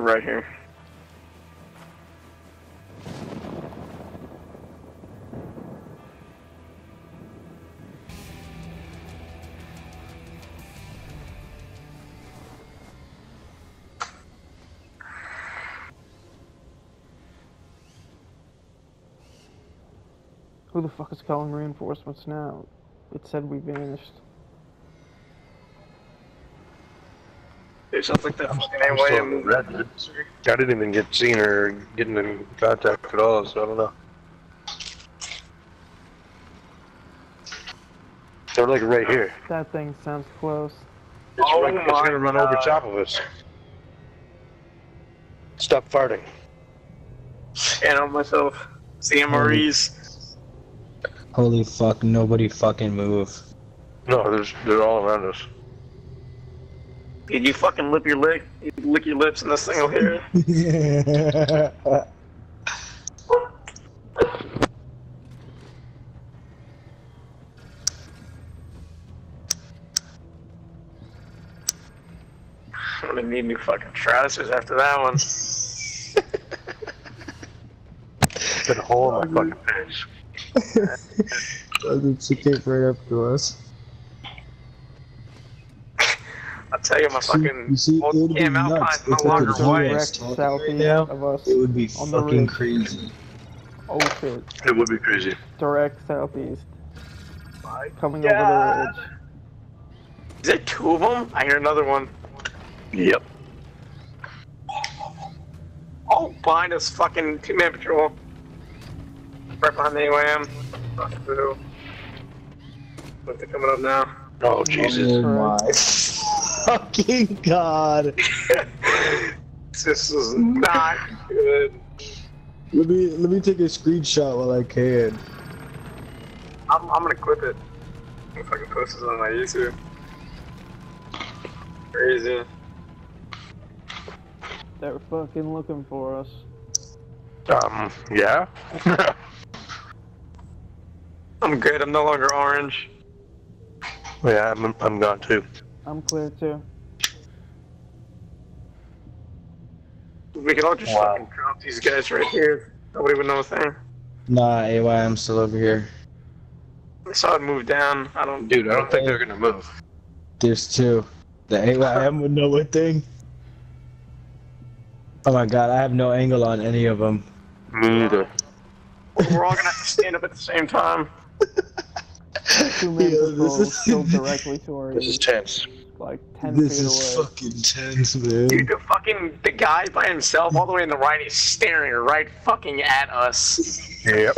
right here. Who the fuck is calling reinforcements now? It said we vanished. It sounds like that fucking I'm still AYM. I didn't even get seen or getting in contact at all, so I don't know. They're like right here. That thing sounds close. It's, Oh right, it's gonna run over top of us. Stop farting. And on myself. CMREs. Holy fuck, nobody fucking move. No, there's they're all around us. Did you fucking lip your lick? You lick your lips in this single will hear it. I'm gonna need new fucking trousers after that one. Been a hole in my fucking pants. she came right up to us. I'll tell you, my See- fucking you see, it would old be cam nuts Alpine's if no I could longer do Direct talking southeast right now, of us. It would be On fucking ridge. crazy. Oh shit. It would be crazy. Direct southeast. Coming God. over the ridge. Is there two of them? I hear another one. Yep. Oh, behind us, fucking two-man patrol. Right behind the AYM. Fucking boo. Look, they're coming up now. Oh Jesus. Oh my fucking god. this is not good. Let me let me take a screenshot while I can. I'm, I'm gonna clip it. If I can post this on my YouTube. Crazy. They're fucking looking for us. Um. Yeah. I'm good. I'm no longer orange. yeah. I'm I'm gone too. I'm clear too. We can all just Wow. fucking drop these guys right here. Nobody would know a thing. Nah, AY, I'm still over here. I saw it move down. I don't. Dude, I don't think they're gonna move. There's two. The AYM would know a thing. Oh my god, I have no angle on any of them. Me either. We're all gonna have to stand up at the same time. Two men Yeah, this is- directly to our This is tense. Like 10 This feet is fucking tense, man. Dude, the fucking the guy by himself, all the way in the right, is staring right fucking at us. Yep.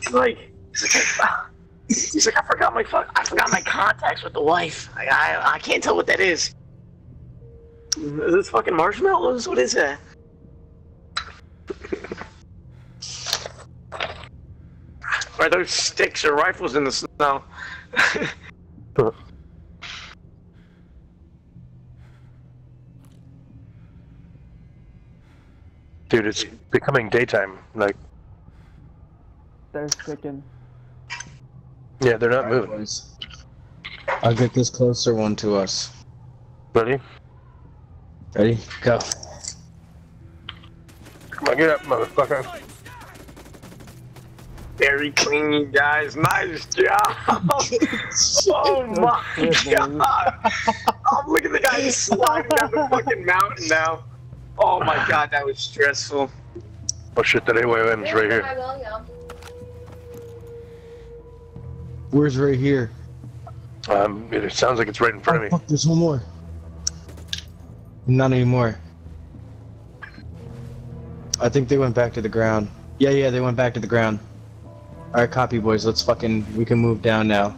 He's like, he's like, he's like, I forgot my fuck, I forgot my contacts with the wife. I, I, I can't tell what that is. Is this fucking marshmallows? What is that? Are those sticks or rifles in the snow? Dude, it's becoming daytime. Like, They're sticking. yeah, they're not moving. Boys. I'll get this closer one to us. Ready? Ready? Go. Come on, get up, motherfucker. Very clean, you guys. Nice job. oh my Good shit, boys. god. Oh, look at the guy sliding down the fucking mountain now. Oh my god, that was stressful. Oh shit, that AYM's right here. Where's right here? Um, it sounds like it's right in front Oh, of me. fuck, there's one more. Not anymore. I think they went back to the ground. Yeah, yeah, they went back to the ground. Alright, copy, boys. Let's fucking. We can move down now.